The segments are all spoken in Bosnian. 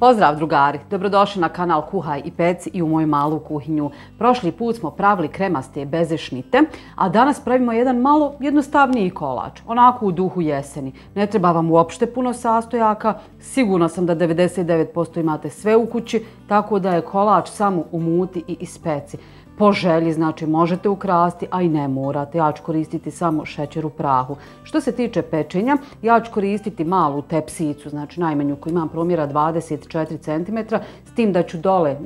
Pozdrav drugari, dobrodošli na kanal Kuhaj i Peci i u moju malu kuhinju. Prošli put smo pravili kremaste bezešnite, a danas pravimo jedan malo jednostavniji kolač, onako u duhu jeseni. Ne treba vam uopšte puno sastojaka, sigurno sam da 99% imate sve u kući, tako da je kolač samo umuti i ispeci po želji, znači možete ukrasti, a i ne morate. Ja ću koristiti samo šećer u prahu. Što se tiče pečenja, ja ću koristiti malu tepsicu, znači najmanju koju imam promjera 24 cm, s tim da ću dole e,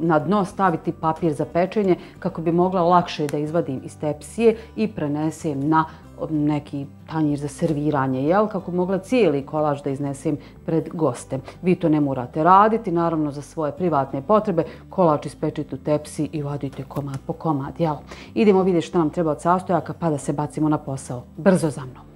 na dno staviti papir za pečenje kako bi mogla lakše da izvadim iz tepsije i prenesem na neki tanjir za serviranje, jel? kako mogla cijeli kolaž da iznesem pred goste. Vi to ne morate raditi, naravno za svoje privatne potrebe. Kolač ispečite u tepsi i vadite komad po komad. Jel? Idemo vidjeti što nam treba od sastojaka pa da se bacimo na posao. Brzo za mnom.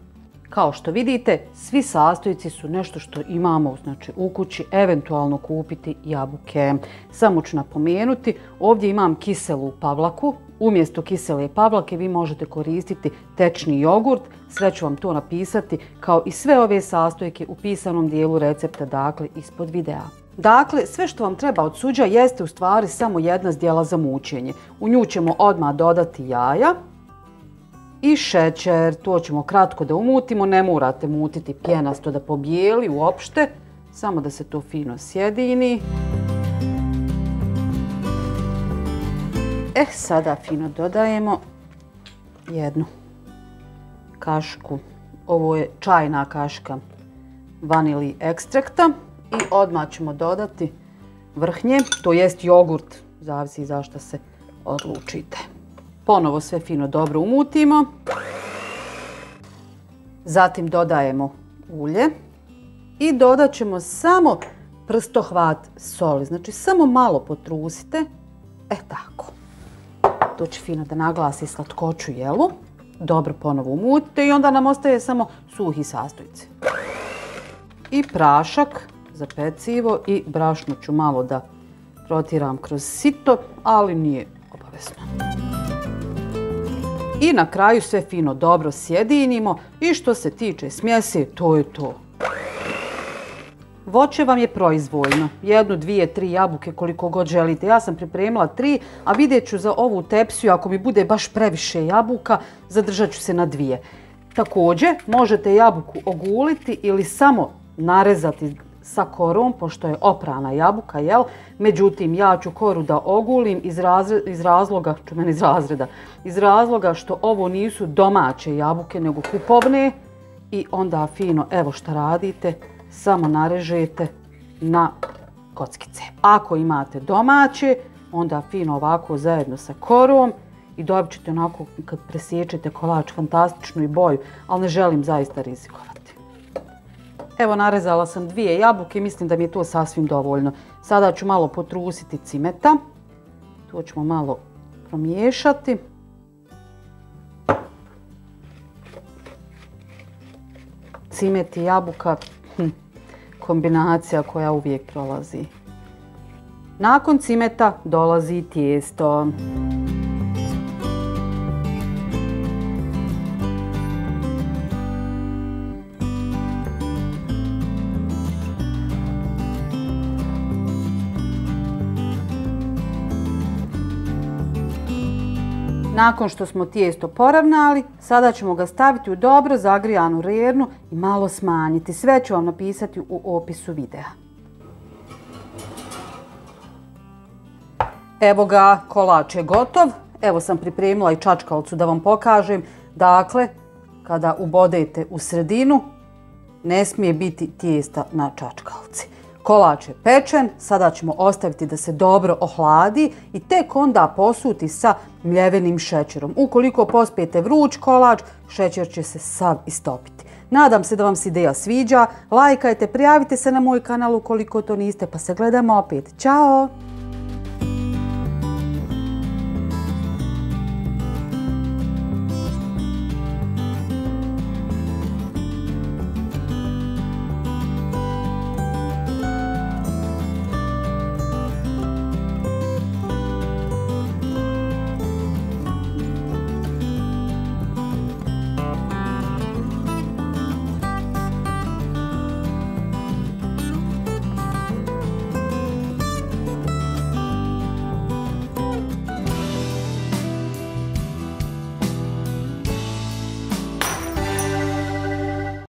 Kao što vidite, svi sastojci su nešto što imamo znači, u kući, eventualno kupiti jabuke. Samo ću napomenuti, ovdje imam kiselu pavlaku, Umjesto kisele pavlake vi možete koristiti tečni jogurt. Sve ću vam to napisati kao i sve ove sastojke u pisanom dijelu recepta, dakle, ispod videa. Dakle, sve što vam treba od suđa jeste u stvari samo jedna zdjela za mučenje. U nju ćemo odmah dodati jaja i šećer. To ćemo kratko da umutimo. Ne morate mutiti pjenasto da pobijeli uopšte, samo da se to fino sjedini. E, sada fino dodajemo jednu kašku. Ovo je čajna kaška vanili ekstrakta. I odmah ćemo dodati vrhnje, to jest jogurt, zavisi zašto se odlučite. Ponovo sve fino dobro umutimo. Zatim dodajemo ulje i dodat ćemo samo prstohvat soli. Znači samo malo potrusite. E tako to će fino da naglasi slatkoću jelu. Dobro ponovo umutite i onda nam ostaje samo suhi sastojci. I prašak za pecivo i brašno ću malo da protiram kroz sito, ali nije obavezno. I na kraju sve fino dobro sjedinimo i što se tiče smjese, to je to. Voće vam je proizvoljno. Jednu, dvije, tri jabuke koliko god želite. Ja sam pripremila tri, a vidjet ću za ovu tepsiju, ako mi bude baš previše jabuka, zadržat ću se na dvije. Također, možete jabuku oguliti ili samo narezati sa korom, pošto je oprana jabuka, jel? Međutim, ja ću koru da ogulim iz, iz razloga, ću meni iz razreda, iz razloga što ovo nisu domaće jabuke, nego kupovne. I onda fino, evo šta radite, samo narežete na kockice. Ako imate domaće, onda fino ovako zajedno sa korom i dobit ćete onako kad presječete kolač fantastičnu i boju, ali ne želim zaista rizikovati. Evo narezala sam dvije jabuke mislim da mi je to sasvim dovoljno. Sada ću malo potrusiti cimeta. To ćemo malo promiješati. Cimet i jabuka hm, kombinacija koja uvijek prolazi. Nakon cimeta dolazi tijesto. Nakon što smo tijesto poravnali, sada ćemo ga staviti u dobro zagrijanu rernu i malo smanjiti. Sve ću vam napisati u opisu videa. Evo ga, kolač je gotov. Evo sam pripremila i čačkalcu da vam pokažem. Dakle, kada ubodete u sredinu, ne smije biti tijesta na čačkalci. Kolač je pečen, sada ćemo ostaviti da se dobro ohladi i tek onda posuti sa mljevenim šećerom. Ukoliko pospijete vruć kolač, šećer će se sav istopiti. Nadam se da vam se ideja sviđa. Lajkajte, prijavite se na moj kanal ukoliko to niste, pa se gledamo opet. Ćao!